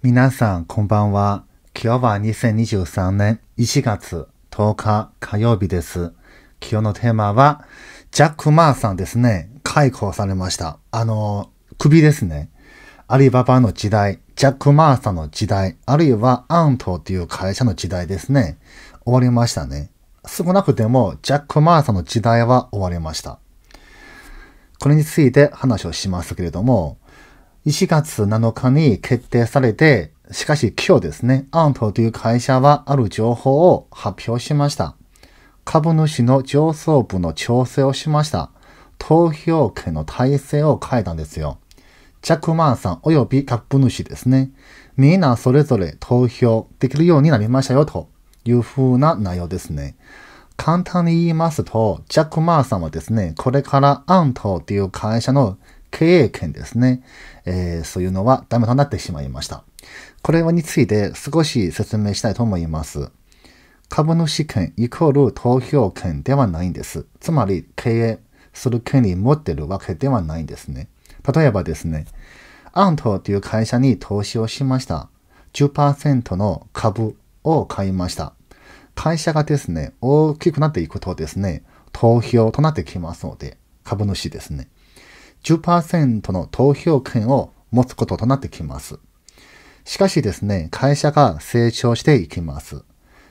皆さん、こんばんは。今日は2023年1月10日火曜日です。今日のテーマは、ジャック・マーさんですね。解雇されました。あの、首ですね。アリババの時代、ジャック・マーさんの時代、あるいはアントという会社の時代ですね。終わりましたね。少なくても、ジャック・マーさんの時代は終わりました。これについて話をしますけれども、1月7日に決定されて、しかし今日ですね、アントという会社はある情報を発表しました。株主の上層部の調整をしました。投票権の体制を変えたんですよ。ジャック・マーさん及び株主ですね。みんなそれぞれ投票できるようになりましたよという風な内容ですね。簡単に言いますと、ジャック・マーさんはですね、これからアントという会社の経営権ですね、えー、そういうのはダメとなってしまいました。これについて少し説明したいと思います。株主権イコール投票権ではないんです。つまり経営する権利持ってるわけではないんですね。例えばですね、アントという会社に投資をしました。10%の株を買いました。会社がですね、大きくなっていくとですね、投票となってきますので、株主ですね。10%の投票権を持つこととなってきます。しかしですね、会社が成長していきます。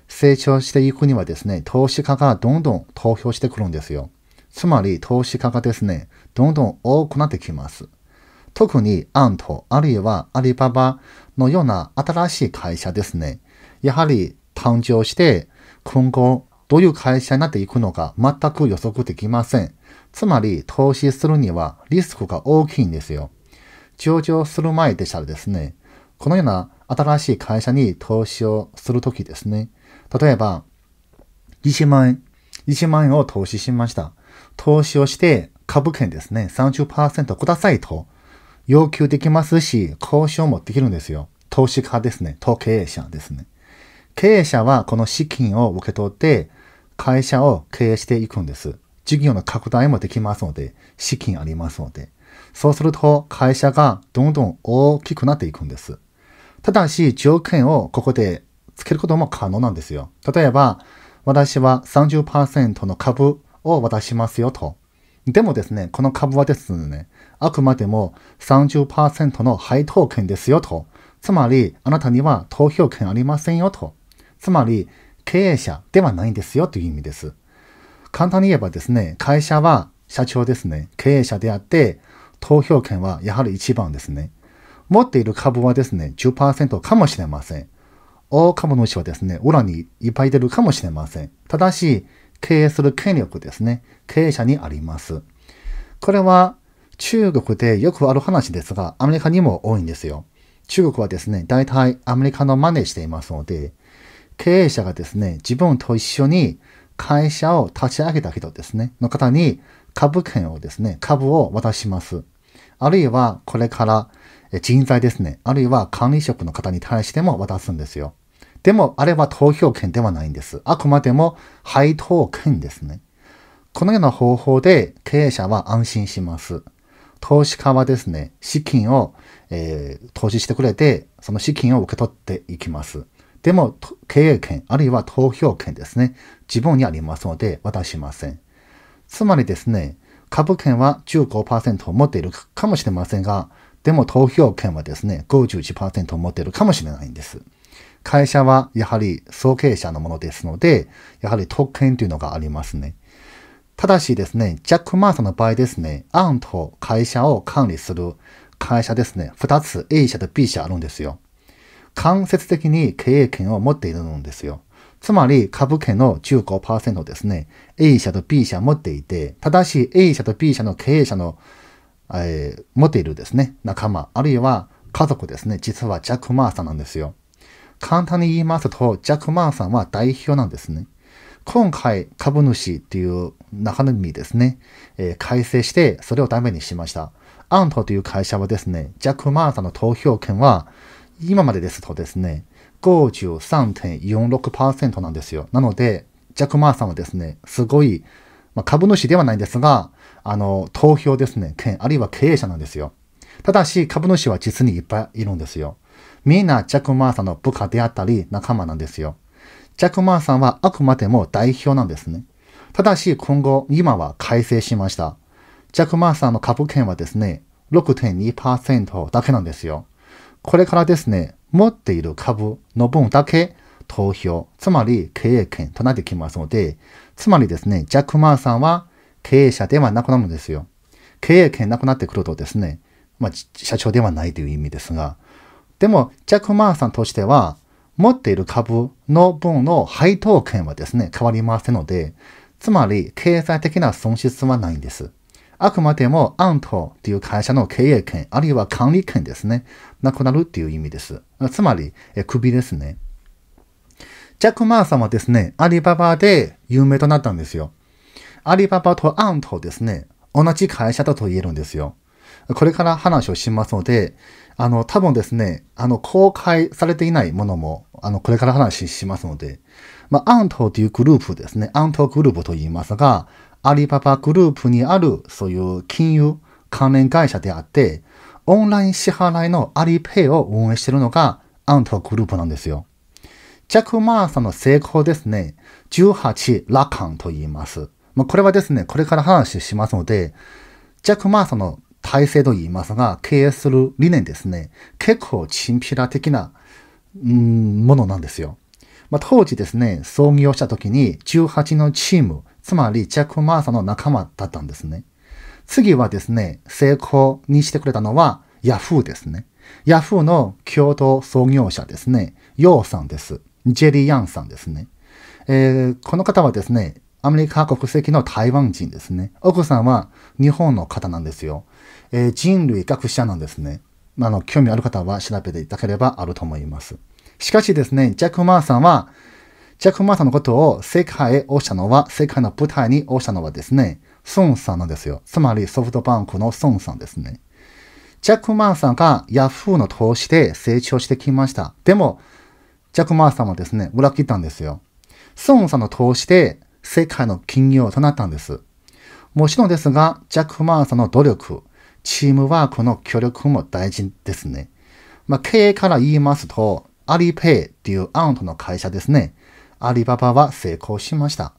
成長していくにはですね、投資家がどんどん投票してくるんですよ。つまり投資家がですね、どんどん多くなってきます。特にアント、あるいはアリババのような新しい会社ですね。やはり誕生して、今後どういう会社になっていくのか全く予測できません。つまり投資するにはリスクが大きいんですよ。上場する前でしたらですね、このような新しい会社に投資をするときですね、例えば、1万円、1万円を投資しました。投資をして株券ですね、30%くださいと要求できますし、交渉もできるんですよ。投資家ですね、と経営者ですね。経営者はこの資金を受け取って会社を経営していくんです。事業の拡大もできますので、資金ありますので。そうすると会社がどんどん大きくなっていくんです。ただし条件をここでつけることも可能なんですよ。例えば、私は30%の株を渡しますよと。でもですね、この株はですね、あくまでも30%の配当権ですよと。つまり、あなたには投票権ありませんよと。つまり、経営者ではないんですよという意味です。簡単に言えばですね、会社は社長ですね、経営者であって、投票権はやはり一番ですね。持っている株はですね、10%かもしれません。大株主はですね、裏にいっぱい出るかもしれません。ただし、経営する権力ですね、経営者にあります。これは中国でよくある話ですが、アメリカにも多いんですよ。中国はですね、大体アメリカの真似していますので、経営者がですね、自分と一緒に会社を立ち上げた人ですね、の方に株券をですね、株を渡します。あるいはこれから人材ですね、あるいは管理職の方に対しても渡すんですよ。でも、あれは投票権ではないんです。あくまでも配当権ですね。このような方法で経営者は安心します。投資家はですね、資金を、えー、投資してくれて、その資金を受け取っていきます。でも、経営権、あるいは投票権ですね、自分にありますので渡しません。つまりですね、株券は15%を持っているかもしれませんが、でも投票権はですね、51%を持っているかもしれないんです。会社はやはり総経者のものですので、やはり特権というのがありますね。ただしですね、ジャック・マーさんの場合ですね、アンと会社を管理する会社ですね、2つ A 社と B 社あるんですよ。間接的に経営権を持っているんですよ。つまり株券の15%ですね、A 社と B 社持っていて、ただし A 社と B 社の経営者の、えー、持っているですね、仲間、あるいは家族ですね、実はジャック・マーさんなんですよ。簡単に言いますと、ジャック・マーさんは代表なんですね。今回、株主っていう中身ですね、えー、改正して、それをダメにしました。アントという会社はですね、ジャック・マーさんの投票権は、今までですとですね、53.46%なんですよ。なので、ジャック・マーさんはですね、すごい、まあ、株主ではないんですが、あの、投票ですね、権、あるいは経営者なんですよ。ただし、株主は実にいっぱいいるんですよ。みんなジャック・マーさんの部下であったり仲間なんですよ。ジャック・マーさんはあくまでも代表なんですね。ただし今後、今は改正しました。ジャック・マーさんの株券はですね、6.2%だけなんですよ。これからですね、持っている株の分だけ投票、つまり経営権となってきますので、つまりですね、ジャック・マーさんは経営者ではなくなるんですよ。経営権なくなってくるとですね、まあ、社長ではないという意味ですが、でも、ジャック・マーさんとしては、持っている株の分の配当権はですね、変わりませんので、つまり経済的な損失はないんです。あくまでもアントという会社の経営権、あるいは管理権ですね、なくなるっていう意味です。つまり、え首ですね。ジャック・マーさんはですね、アリババで有名となったんですよ。アリババとアントですね、同じ会社だと言えるんですよ。これから話をしますので、あの、多分ですね、あの、公開されていないものも、あの、これから話しますので、まあ、アントというグループですね、アントグループと言いますが、アリババグループにある、そういう金融関連会社であって、オンライン支払いのアリペイを運営しているのがアントグループなんですよ。ジャック・マーさんの成功ですね、18ラカンと言います。まあ、これはですね、これから話しますので、ジャック・マーさんの体制と言いますが、経営する理念ですね、結構チンピラ的な、うん、ものなんですよ。まあ、当時ですね、創業した時に18のチーム、つまりジャック・マーさんの仲間だったんですね。次はですね、成功にしてくれたのはヤフーですね。ヤフーの共同創業者ですね、ヨーさんです。ジェリー・ヤンさんですね。えー、この方はですね、アメリカ国籍の台湾人ですね。奥さんは日本の方なんですよ。えー、人類学者なんですね。あの、興味ある方は調べていただければあると思います。しかしですね、ジャック・マーさんは、ジャック・マーさんのことを世界へ押したのは、世界の舞台に押したのはですね、孫さんなんですよ。つまりソフトバンクの孫さんですね。ジャック・マーさんがヤフーの投資で成長してきました。でも、ジャック・マーさんはですね、裏切ったんですよ。孫さんの投資で世界の金業となったんです。もちろんですが、ジャック・マーさんの努力、チームワークの協力も大事ですね。まあ、経営から言いますと、アリペイっていうアントの会社ですね。アリババは成功しました。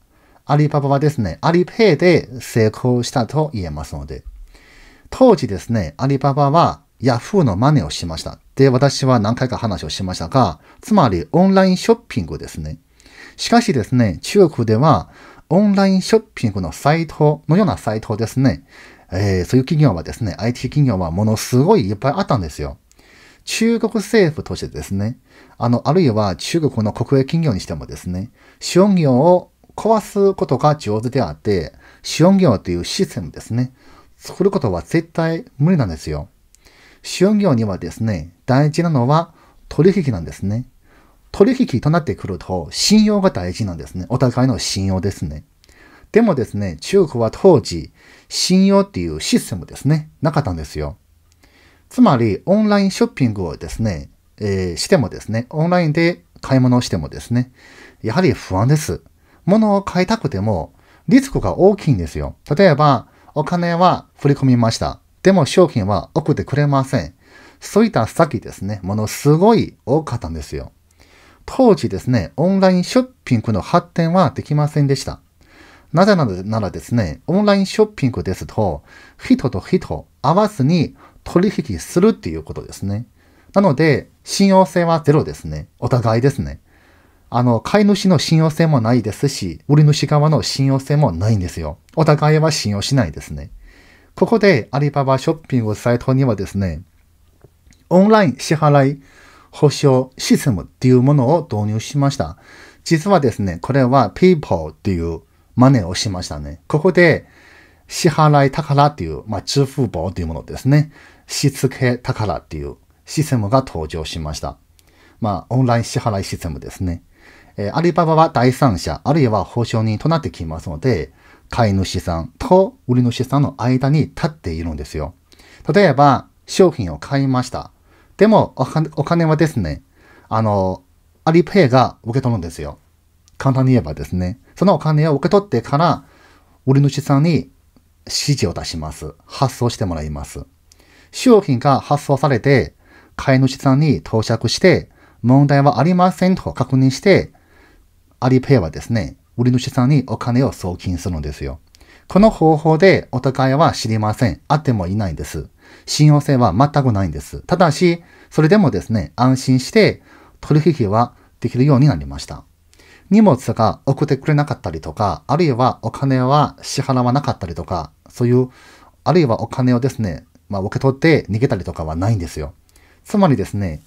アリババはですね、アリペイで成功したと言えますので。当時ですね、アリババはヤフーの真似をしました。で、私は何回か話をしましたが、つまりオンラインショッピングですね。しかしですね、中国ではオンラインショッピングのサイトのようなサイトですね、えー、そういう企業はですね、IT 企業はものすごいいっぱいあったんですよ。中国政府としてですね、あの、あるいは中国の国営企業にしてもですね、資本業を壊すことが上手であって、資本業というシステムですね、作ることは絶対無理なんですよ。資本業にはですね、大事なのは取引なんですね。取引となってくると信用が大事なんですね。お互いの信用ですね。でもですね、中国は当時、信用っていうシステムですね、なかったんですよ。つまり、オンラインショッピングをですね、えー、してもですね、オンラインで買い物をしてもですね、やはり不安です。物を買いたくても、リスクが大きいんですよ。例えば、お金は振り込みました。でも商品は送ってくれません。そういった先ですね、ものすごい多かったんですよ。当時ですね、オンラインショッピングの発展はできませんでした。なぜならですね、オンラインショッピングですと、人と人合わずに取引するっていうことですね。なので、信用性はゼロですね。お互いですね。あの、買い主の信用性もないですし、売り主側の信用性もないんですよ。お互いは信用しないですね。ここでアリババショッピングサイトにはですね、オンライン支払い保証システムっていうものを導入しました。実はですね、これは PayPal っていう真似をしましたね。ここで、支払い宝っていう、まあ、支付宝っていうものですね。しつけ宝っていうシステムが登場しました。まあ、オンライン支払いシステムですね。えー、アリババは第三者、あるいは保証人となってきますので、買い主さんと売り主さんの間に立っているんですよ。例えば、商品を買いました。でもお、お金はですね、あの、アリペイが受け取るんですよ。簡単に言えばですね、そのお金を受け取ってから、売り主さんに指示を出します。発送してもらいます。商品が発送されて、飼い主さんに到着して、問題はありませんと確認して、アリペイはですね、売り主さんにお金を送金するんですよ。この方法でお互いは知りません。あってもいないんです。信用性は全くないんです。ただし、それでもですね、安心して取引はできるようになりました。荷物が送ってくれなかったりとか、あるいはお金は支払わなかったりとか、そういう、あるいはお金をですね、まあ、受け取って逃げたりとかはないんですよ。つまりですね、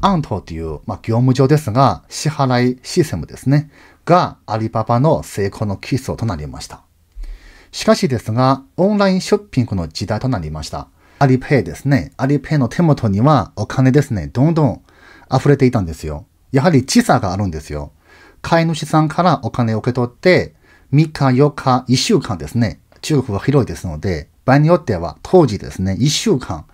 アントという、まあ、業務上ですが、支払いシステムですね、がアリババの成功の基礎となりました。しかしですが、オンラインショッピングの時代となりました。アリペイですね。アリペイの手元にはお金ですね、どんどん溢れていたんですよ。やはり時差があるんですよ。飼い主さんからお金を受け取って、3日、4日、1週間ですね。中国は広いですので、場合によっては当時ですね、1週間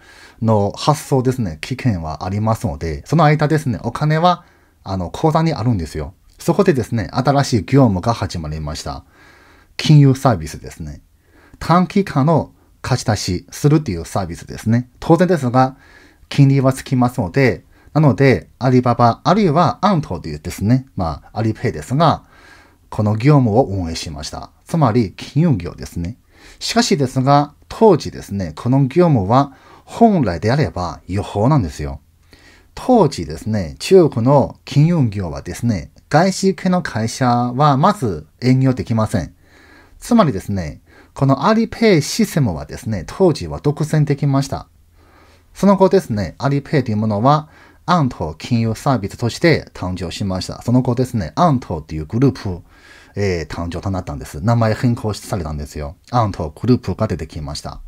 の発送ですね、期限はありますので、その間ですね、お金は、あの、口座にあるんですよ。そこでですね、新しい業務が始まりました。金融サービスですね。短期間の貸し出しするっていうサービスですね。当然ですが、金利はつきますので、なので、アリババ、あるいはアントというですね、まあ、アリペイですが、この業務を運営しました。つまり、金融業ですね。しかしですが、当時ですね、この業務は本来であれば違法なんですよ。当時ですね、中国の金融業はですね、外資系の会社はまず営業できません。つまりですね、このアリペイシステムはですね、当時は独占できました。その後ですね、アリペイというものは、アント金融サービスとして誕生しました。その後ですね、アントというグループ、えー、誕生となったんです。名前変更されたんですよ。アントグループが出てきました。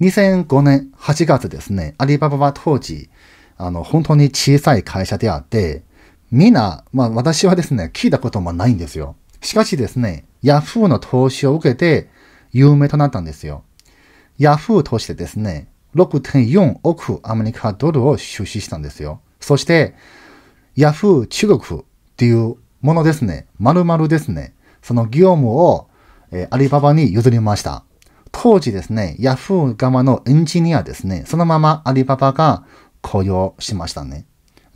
2005年8月ですね、アリババは当時、あの、本当に小さい会社であって、みんな、まあ私はですね、聞いたこともないんですよ。しかしですね、ヤフーの投資を受けて有名となったんですよ。ヤフーとしてですね、6.4億アメリカドルを出資したんですよ。そして、ヤフー中国っていうものですね、丸々ですね、その業務を、えー、アリババに譲りました。当時ですね、ヤフー側のエンジニアですね、そのままアリババが雇用しましたね。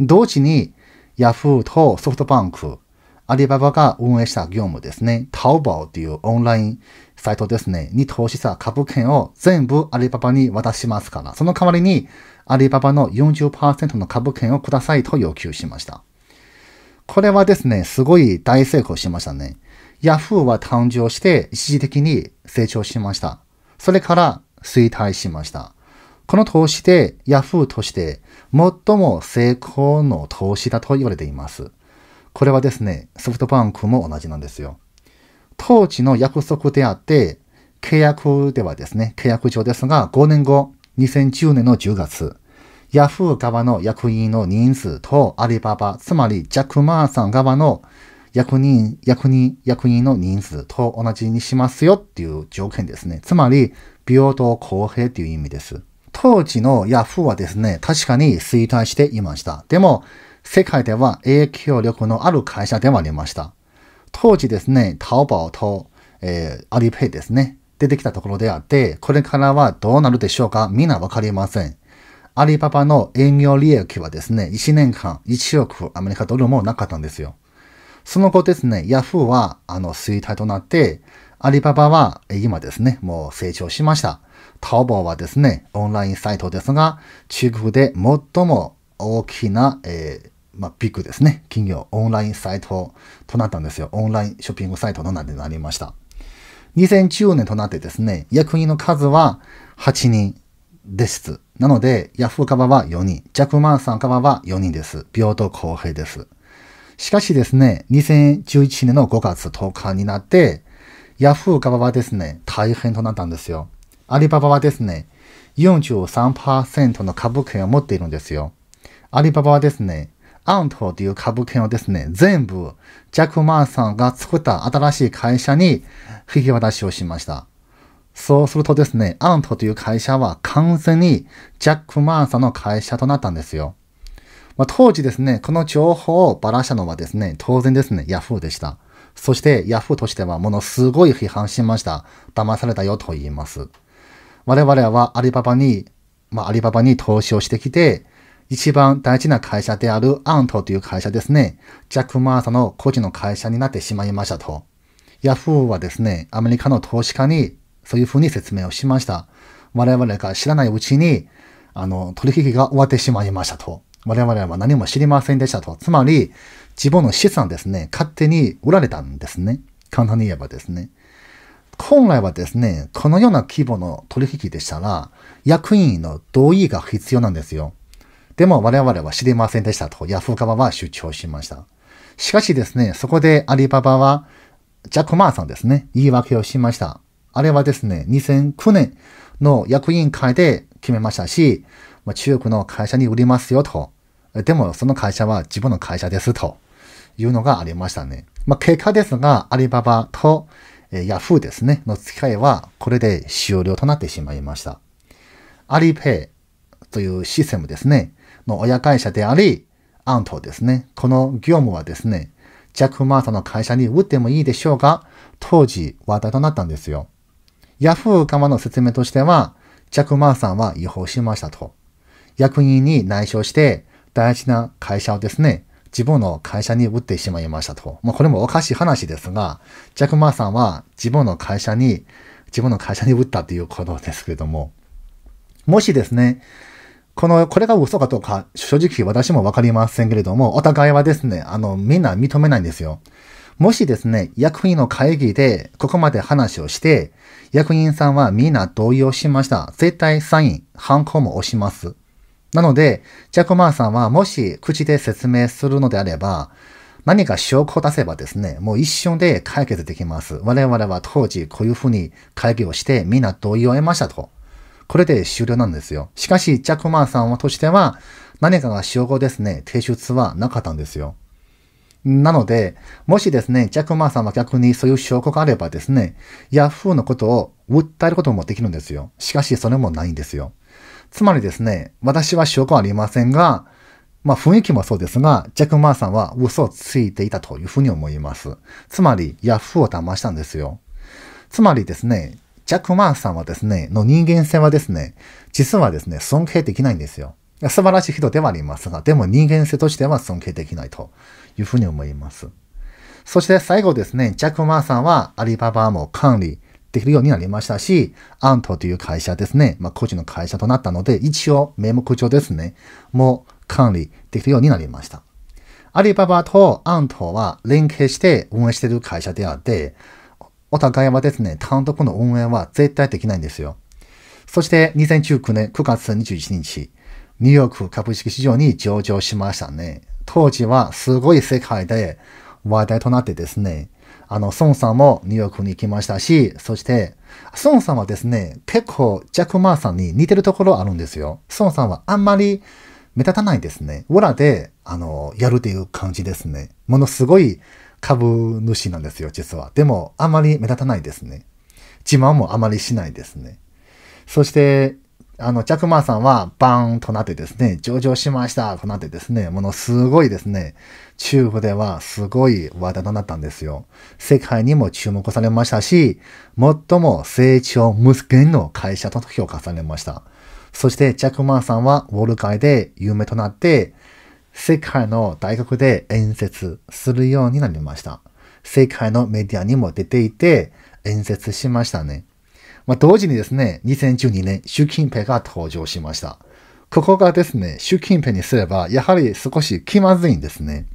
同時に、ヤフーとソフトバンク、アリババが運営した業務ですね、タオバオというオンラインサイトですね、に投資した株券を全部アリババに渡しますから、その代わりにアリババの40%の株券をくださいと要求しました。これはですね、すごい大成功しましたね。ヤフーは誕生して一時的に成長しました。それから衰退しました。この投資でヤフーとして最も成功の投資だと言われています。これはですね、ソフトバンクも同じなんですよ。当時の約束であって、契約ではですね、契約上ですが、5年後、2010年の10月、ヤフー側の役員の人数とアリババ、つまりジャック・マーさん側の役人、役人、役員の人数と同じにしますよっていう条件ですね。つまり、平等公平っていう意味です。当時のヤフーはですね、確かに衰退していました。でも、世界では影響力のある会社ではありました。当時ですね、タオバオと、えー、アリペイですね、出てきたところであって、これからはどうなるでしょうかみんなわかりません。アリババの営業利益はですね、1年間1億アメリカドルもなかったんですよ。その後ですね、ヤフーはあの衰退となって、アリババは今ですね、もう成長しました。タオバオはですね、オンラインサイトですが、中国で最も大きな、えー、まあ、ビッグですね。企業、オンラインサイトとなったんですよ。オンラインショッピングサイトとなってなりました。2010年となってですね、役員の数は8人です。なので、ヤフー側は4人、ジャックマンさん側は4人です。平等公平です。しかしですね、2011年の5月10日になって、ヤフー側はですね、大変となったんですよ。アリババはですね、43%の株券を持っているんですよ。アリババはですね、アントという株券をですね、全部、ジャック・マーさんが作った新しい会社に引き渡しをしました。そうするとですね、アントという会社は完全にジャック・マーさんの会社となったんですよ。まあ、当時ですね、この情報をばらしたのはですね、当然ですね、ヤフーでした。そしてヤフーとしてはものすごい批判しました。騙されたよと言います。我々はアリババに、まあ、アリババに投資をしてきて、一番大事な会社であるアントという会社ですね、ジャック・マーサの個人の会社になってしまいましたと。ヤフーはですね、アメリカの投資家にそういうふうに説明をしました。我々が知らないうちに、あの、取引が終わってしまいましたと。我々は何も知りませんでしたと。つまり、自分の資産ですね、勝手に売られたんですね。簡単に言えばですね。本来はですね、このような規模の取引でしたら、役員の同意が必要なんですよ。でも我々は知りませんでしたと、ヤフー側は主張しました。しかしですね、そこでアリババは、ジャック・マーさんですね、言い訳をしました。あれはですね、2009年の役員会で決めましたし、中国の会社に売りますよと。でもその会社は自分の会社ですというのがありましたね。まあ、結果ですが、アリババと、ヤフーですね、の付き合いはこれで終了となってしまいました。アリペイというシステムですね、の親会社であり、アントですね。この業務はですね、ジャック・マーサの会社に売ってもいいでしょうが、当時話題となったんですよ。ヤフー側の説明としては、ジャック・マーさんは違法しましたと。役員に内緒して、大事な会社をですね、自分の会社に売ってしまいましたと。まあ、これもおかしい話ですが、ジャック・マーさんは自分の会社に、自分の会社に売ったということですけれども、もしですね、この、これが嘘かどうか、正直私もわかりませんけれども、お互いはですね、あの、みんな認めないんですよ。もしですね、役員の会議でここまで話をして、役員さんはみんな同意をしました。絶対サイン、ハンコも押します。なので、ジャック・マーさんはもし口で説明するのであれば、何か証拠を出せばですね、もう一瞬で解決できます。我々は当時こういうふうに会議をしてみんな同意を得ましたと。これで終了なんですよ。しかし、ジャック・マーさんはとしては何かが証拠ですね、提出はなかったんですよ。なので、もしですね、ジャック・マーさんは逆にそういう証拠があればですね、ヤフーのことを訴えることもできるんですよ。しかし、それもないんですよ。つまりですね、私は証拠はありませんが、まあ雰囲気もそうですが、ジャック・マーさんは嘘をついていたというふうに思います。つまり、ヤフーを騙したんですよ。つまりですね、ジャック・マーさんはですね、の人間性はですね、実はですね、尊敬できないんですよ。素晴らしい人ではありますが、でも人間性としては尊敬できないというふうに思います。そして最後ですね、ジャック・マーさんはアリババも管理できるようになりましたし、アントという会社ですね。まあ、個人の会社となったので、一応名目上ですね。もう管理できるようになりました。アリババとアントは連携して運営している会社であって、お互いはですね、単独の運営は絶対できないんですよ。そして2019年9月21日、ニューヨーク株式市場に上場しましたね。当時はすごい世界で話題となってですね、あの、孫さんもニューヨークに行きましたし、そして、孫さんはですね、結構ジャック・マーさんに似てるところあるんですよ。孫さんはあんまり目立たないですね。裏で、あの、やるっていう感じですね。ものすごい株主なんですよ、実は。でも、あんまり目立たないですね。自慢もあまりしないですね。そして、あの、ジャックマーさんはバーンとなってですね、上場しましたとなってですね、ものすごいですね、中国ではすごい話題となったんですよ。世界にも注目されましたし、最も成長無限の会社と評価されました。そしてジャックマーさんはウォール界で有名となって、世界の大学で演説するようになりました。世界のメディアにも出ていて演説しましたね。まあ、同時にですね、2012年、習近平が登場しました。ここがですね、習近平にすれば、やはり少し気まずいんですね。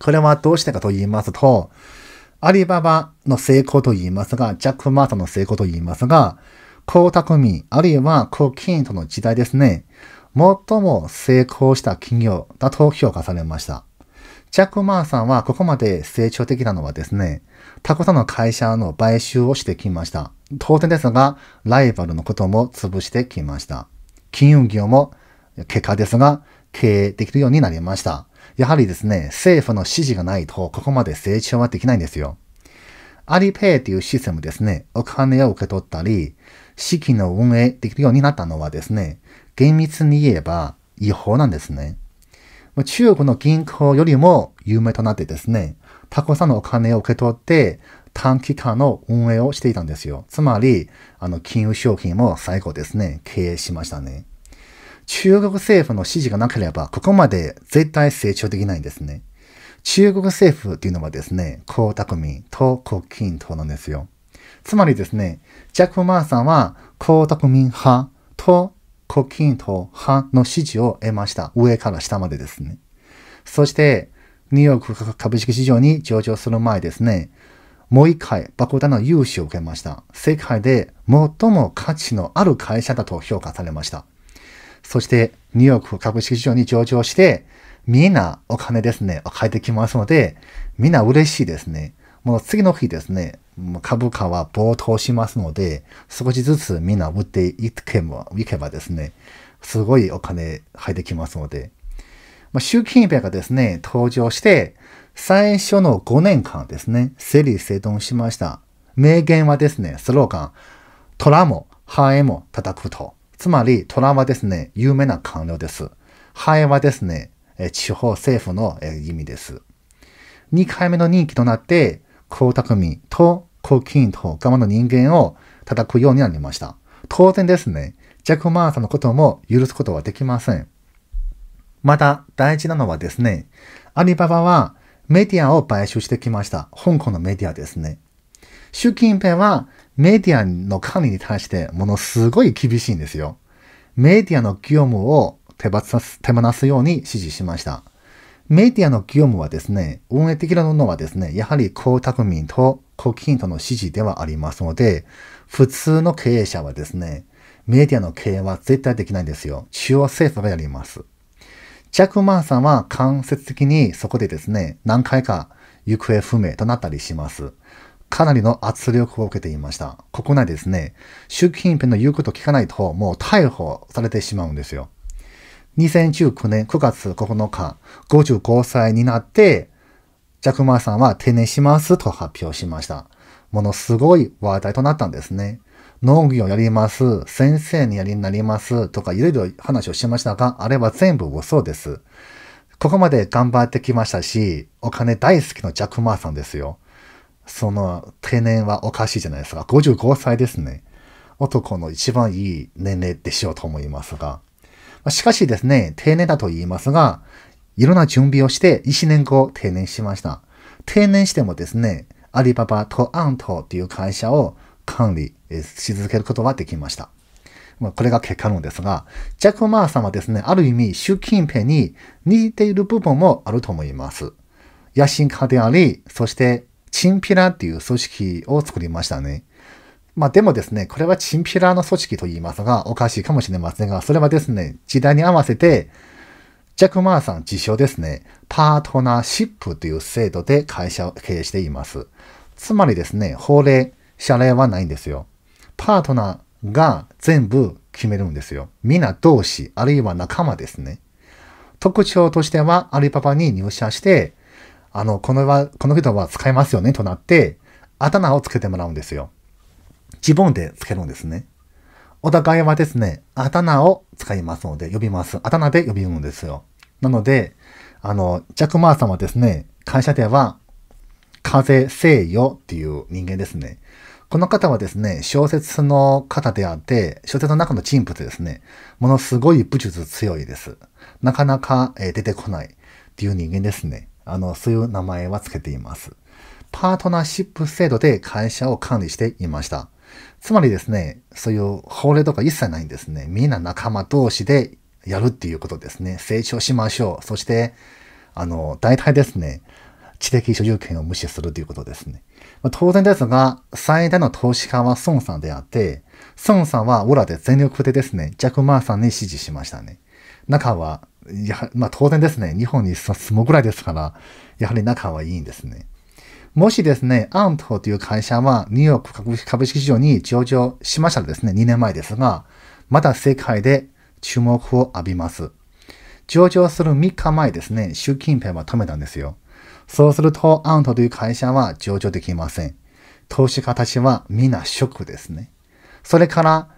これはどうしてかと言いますと、アリババの成功と言いますが、ジャック・マートの成功と言いますが、江沢民、あるいは江金との時代ですね、最も成功した企業だと評価されました。ジャック・マーさんはここまで成長的なのはですね、たくさんの会社の買収をしてきました。当然ですが、ライバルのことも潰してきました。金融業も結果ですが、経営できるようになりました。やはりですね、政府の指示がないとここまで成長はできないんですよ。アリペイというシステムですね、お金を受け取ったり、資金の運営できるようになったのはですね、厳密に言えば違法なんですね。中国の銀行よりも有名となってですね、たくさんのお金を受け取って短期間の運営をしていたんですよ。つまり、あの、金融商品も最後ですね、経営しましたね。中国政府の指示がなければ、ここまで絶対成長できないんですね。中国政府っていうのはですね、江沢民と国金党なんですよ。つまりですね、ジャック・マーさんは江沢民派と国金党派の支持を得ました。上から下までですね。そして、ニューヨーク株式市場に上場する前ですね、もう一回莫大な融資を受けました。世界で最も価値のある会社だと評価されました。そして、ニューヨーク株式市場に上場して、みんなお金ですね、返ってきますので、みんな嬉しいですね。もう次の日ですね、株価は暴騰しますので、少しずつみんな売っていけばいけばですね、すごいお金入ってきますので、まあ、習近平がですね、登場して、最初の5年間ですね、整理整頓しました。名言はですね、スローガン、虎もハエも叩くと。つまり、虎はですね、有名な官僚です。ハエはですね、地方政府の意味です。2回目の任期となって、江沢民と国金と側の人間を叩くようになりました。当然ですね、ジャック・マーさんのことも許すことはできません。また大事なのはですね、アリババはメディアを買収してきました。香港のメディアですね。習近平はメディアの管理に対してものすごい厳しいんですよ。メディアの業務を手放すように指示しました。メディアの業務はですね、運営的なものはですね、やはり江沢民と国金との指示ではありますので、普通の経営者はですね、メディアの経営は絶対できないんですよ。中央政府がやります。ジャック・マーさんは間接的にそこでですね、何回か行方不明となったりします。かなりの圧力を受けていました。国内ですね、習近平の言うことを聞かないともう逮捕されてしまうんですよ。2019年9月9日、55歳になって、ジャック・マーさんは定年しますと発表しました。ものすごい話題となったんですね。農業やります、先生にやりになりますとかいろいろ話をしましたが、あれは全部嘘です。ここまで頑張ってきましたし、お金大好きのジャック・マーさんですよ。その定年はおかしいじゃないですか。55歳ですね。男の一番いい年齢でしようと思いますが。しかしですね、定年だと言いますが、いろんな準備をして1年後定年しました。定年してもですね、アリババとアントっていう会社を管理し続けることはできました。まあ、これが結果論ですが、ジャック・マーさんはですね、ある意味、習近平に似ている部分もあると思います。野心家であり、そして、チンピラっていう組織を作りましたね。まあでもですね、これはチンピラの組織と言いますが、おかしいかもしれませんが、それはですね、時代に合わせて、ジャック・マーさん自称ですね、パートナーシップという制度で会社を経営しています。つまりですね、法令、謝礼はないんですよ。パートナーが全部決めるんですよ。みんな同士、あるいは仲間ですね。特徴としては、アリババに入社して、あの、このは、この人は使えますよねとなって、あだ名をつけてもらうんですよ。自分でつけるんですね。お互いはですね、あだ名を使いますので、呼びます。あだ名で呼びるんですよ。なので、あの、ジャック・マーさんはですね、会社では、風聖よっていう人間ですね。この方はですね、小説の方であって、小説の中の人物ですね、ものすごい武術強いです。なかなか出てこないっていう人間ですね。あの、そういう名前は付けています。パートナーシップ制度で会社を管理していました。つまりですね、そういう法令とか一切ないんですね。みんな仲間同士でやるっていうことですね。成長しましょう。そして、あの、大体ですね、知的所有権を無視するということですね。当然ですが、最大の投資家は孫さんであって、孫さんは裏で全力でですね、ジャック・マーさんに指示しましたね。中は、やまあ当然ですね、日本に住むぐらいですから、やはり仲はいいんですね。もしですね、アントという会社はニューヨーク株式市場に上場しましたらですね、2年前ですが、まだ世界で注目を浴びます。上場する3日前ですね、習近平は止めたんですよ。そうすると、アントという会社は上場できません。投資家たちは皆ショックですね。それから、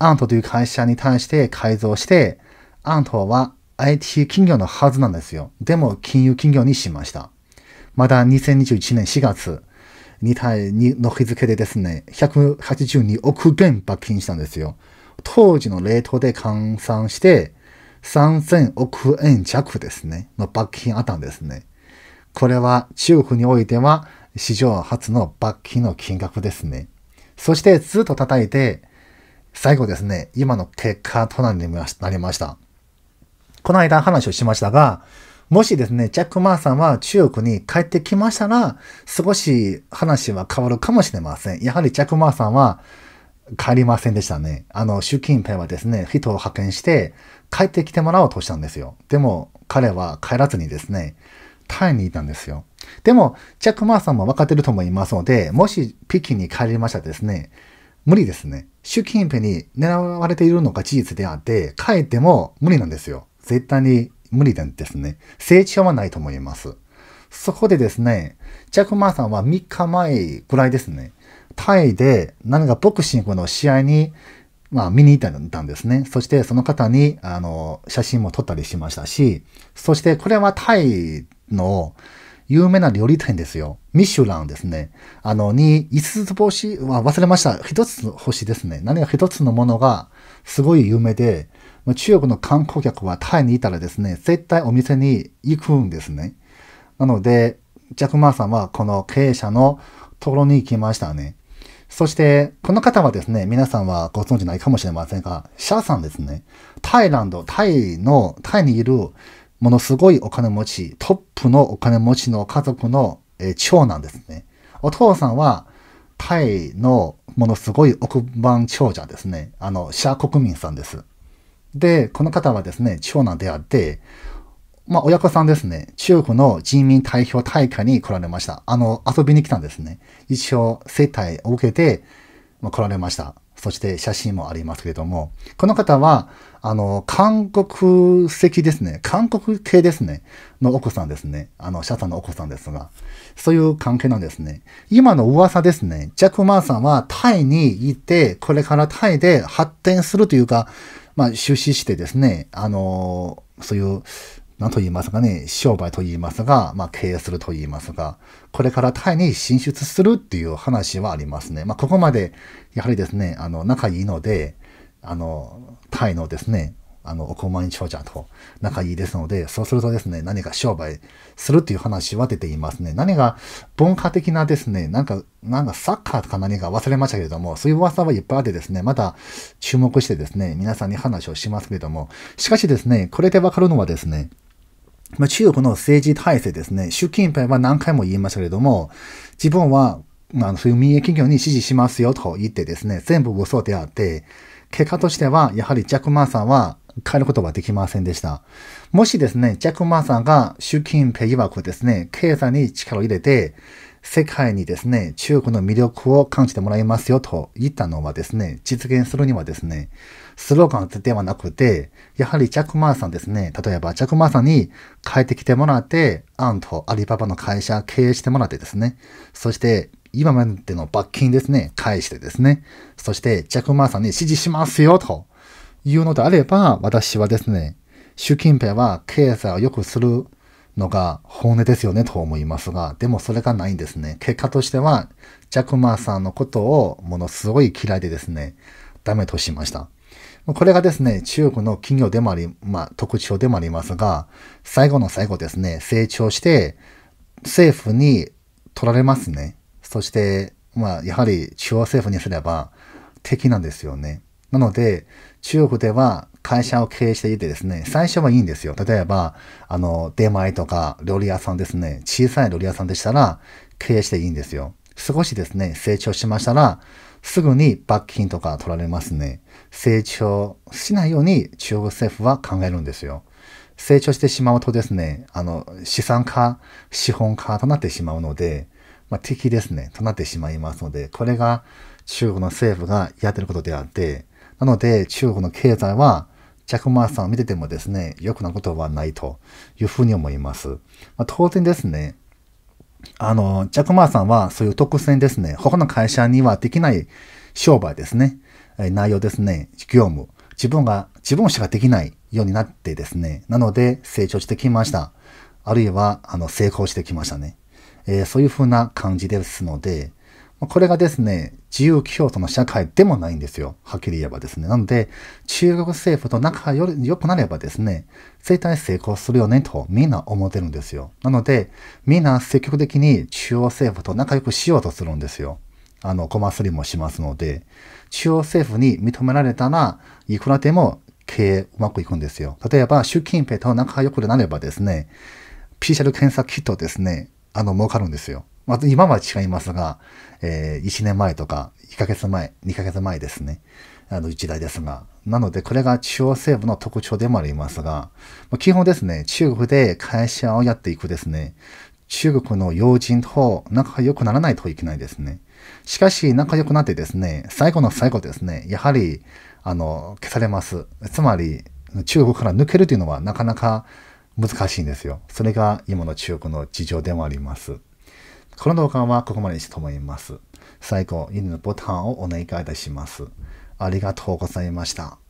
アントという会社に対して改造して、アントは IT 企業のはずなんですよ。でも、金融企業にしました。まだ2021年4月、2対2の日付でですね、182億元罰金したんですよ。当時のレートで換算して、3000億円弱ですね、の罰金あったんですね。これは中国においては史上初の罰金の金額ですね。そしてずっと叩いて、最後ですね、今の結果となりました。この間話をしましたが、もしですね、ジャック・マーさんは中国に帰ってきましたら、少し話は変わるかもしれません。やはりジャック・マーさんは帰りませんでしたね。あの、習近平はですね、人を派遣して帰ってきてもらおうとしたんですよ。でも、彼は帰らずにですね、タイにいたんですよ。でも、ジャック・マーさんも分かってると思いますので、もし北京に帰りましたらですね、無理ですね。習近平に狙われているのが事実であって、帰っても無理なんですよ。絶対に無理なんですね。成長はないと思います。そこでですね、ジャック・マーさんは3日前ぐらいですね、タイで何かボクシングの試合に、まあ見に行ったんですね。そしてその方に、あの、写真も撮ったりしましたし、そしてこれはタイの有名な料理店ですよ。ミシュランですね。あの、に、5つ星は忘れました。1つ星ですね。何か1つのものがすごい有名で、中国の観光客はタイにいたらですね、絶対お店に行くんですね。なので、ジャック・マーさんはこの経営者のところに行きましたね。そして、この方はですね、皆さんはご存知ないかもしれませんが、シャーさんですね。タイランド、タイの、タイにいるものすごいお金持ち、トップのお金持ちの家族の、えー、長男ですね。お父さんは、タイのものすごい億万長者ですね。あの、シャー国民さんです。で、この方はですね、長男であって、まあ、親子さんですね、中国の人民代表大会に来られました。あの、遊びに来たんですね。一応、接待を受けて、まあ、来られました。そして写真もありますけれども、この方は、あの、韓国籍ですね。韓国系ですね。の奥さんですね。あの、シャさんの奥さんですが、そういう関係なんですね。今の噂ですね。ジャック・マーさんはタイに行って、これからタイで発展するというか、まあ、出資してですね、あの、そういう、何と言いますかね、商売と言いますが、まあ、経営すると言いますが、これからタイに進出するっていう話はありますね。まあ、ここまで、やはりですね、あの、仲いいので、あの、タイのですね、あの、億万長者と仲いいですので、そうするとですね、何か商売するっていう話は出ていますね。何が文化的なですね、なんか、なんかサッカーとか何か忘れましたけれども、そういう噂はいっぱいあってですね、また注目してですね、皆さんに話をしますけれども、しかしですね、これでわかるのはですね、ま、中国の政治体制ですね、習近平は何回も言いましたけれども、自分は、まあ、そういう民営企業に支持しますよと言ってですね、全部嘘であって、結果としては、やはりジャック・マーさんは変えることはできませんでした。もしですね、ジャック・マーさんが習近平曰くですね、経済に力を入れて、世界にですね、中国の魅力を感じてもらいますよと言ったのはですね、実現するにはですね、スローガンではなくて、やはりジャック・マーさんですね、例えばジャック・マーさんに帰ってきてもらって、アンとアリババの会社経営してもらってですね、そして今までの罰金ですね、返してですね、そしてジャック・マーさんに指示しますよというのであれば、私はですね、習近平は経済を良くするのが本音ですよねと思いますが、でもそれがないんですね。結果としては、ジャック・マーさんのことをものすごい嫌いでですね、ダメとしました。これがですね、中国の企業でもあり、まあ特徴でもありますが、最後の最後ですね、成長して政府に取られますね。そして、まあやはり中央政府にすれば敵なんですよね。なので、中国では会社を経営していてですね、最初はいいんですよ。例えば、あの、出前とか料理屋さんですね、小さい料理屋さんでしたら経営していいんですよ。少しですね、成長しましたら、すぐに罰金とか取られますね。成長しないように中国政府は考えるんですよ。成長してしまうとですね、あの、資産家、資本家となってしまうので、まあ、敵ですね、となってしまいますので、これが中国の政府がやってることであって、なので中国の経済は、ジャック・マーさんを見ててもですね、良くなことはないというふうに思います。まあ、当然ですね、あの、ジャック・マーさんはそういう特選ですね、他の会社にはできない商売ですね、内容ですね、業務、自分が、自分しかできないようになってですね、なので成長してきました。あるいは、あの、成功してきましたね。えー、そういうふうな感じですので、これがですね、自由競争の社会でもないんですよ。はっきり言えばですね。なので、中国政府と仲が良くなればですね、絶対成功するよねとみんな思ってるんですよ。なので、みんな積極的に中央政府と仲良くしようとするんですよ。あの、ごますりもしますので、中央政府に認められたらいくらでも経営うまくいくんですよ。例えば、習近平と仲良くなればですね、PCR 検査キットですね、あの、儲かるんですよ。まあ、今は違いますが、えー、1年前とか、1ヶ月前、2ヶ月前ですね。あの、時代ですが。なので、これが中央政府の特徴でもありますが、ま、基本ですね、中国で会社をやっていくですね、中国の要人と仲良くならないといけないですね。しかし、仲良くなってですね、最後の最後ですね、やはり、あの、消されます。つまり、中国から抜けるというのはなかなか難しいんですよ。それが今の中国の事情でもあります。この動画はここまでにしたと思います。最後、いいねのボタンをお願いいたします。ありがとうございました。